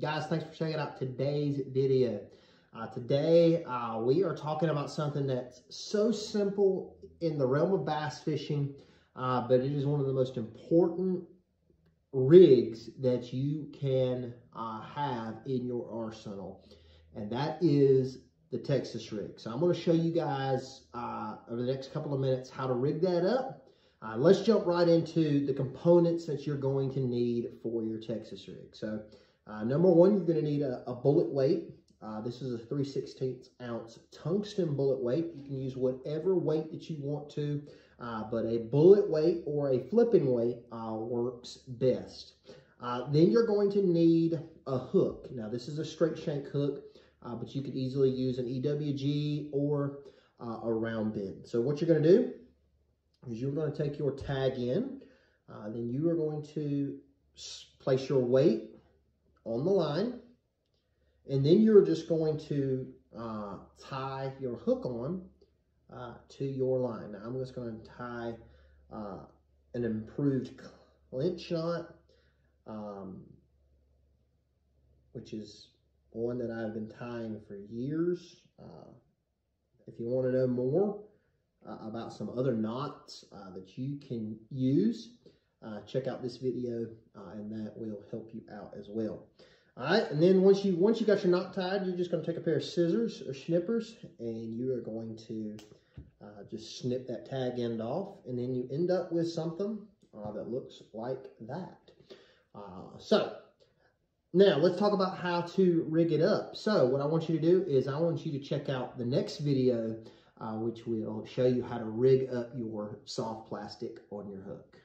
Guys, thanks for checking out today's video. Uh, today, uh, we are talking about something that's so simple in the realm of bass fishing, uh, but it is one of the most important rigs that you can uh, have in your arsenal, and that is the Texas rig. So I'm going to show you guys uh, over the next couple of minutes how to rig that up. Uh, let's jump right into the components that you're going to need for your Texas rig. So uh, number one, you're going to need a, a bullet weight. Uh, this is a 3 16 ounce tungsten bullet weight. You can use whatever weight that you want to, uh, but a bullet weight or a flipping weight uh, works best. Uh, then you're going to need a hook. Now, this is a straight shank hook, uh, but you could easily use an EWG or a round bend. So what you're going to do is you're going to take your tag end. then you are going to place your weight on the line. And then you're just going to uh, tie your hook on uh, to your line. Now I'm just going to tie uh, an improved clinch knot, um, which is one that I've been tying for years. Uh, if you want to know more uh, about some other knots uh, that you can use, uh, check out this video uh, and that will help you out as well. All right, and then once you once you got your knot tied, you're just going to take a pair of scissors or snippers, and you are going to uh, just snip that tag end off, and then you end up with something uh, that looks like that. Uh, so now let's talk about how to rig it up. So what I want you to do is I want you to check out the next video, uh, which will show you how to rig up your soft plastic on your hook.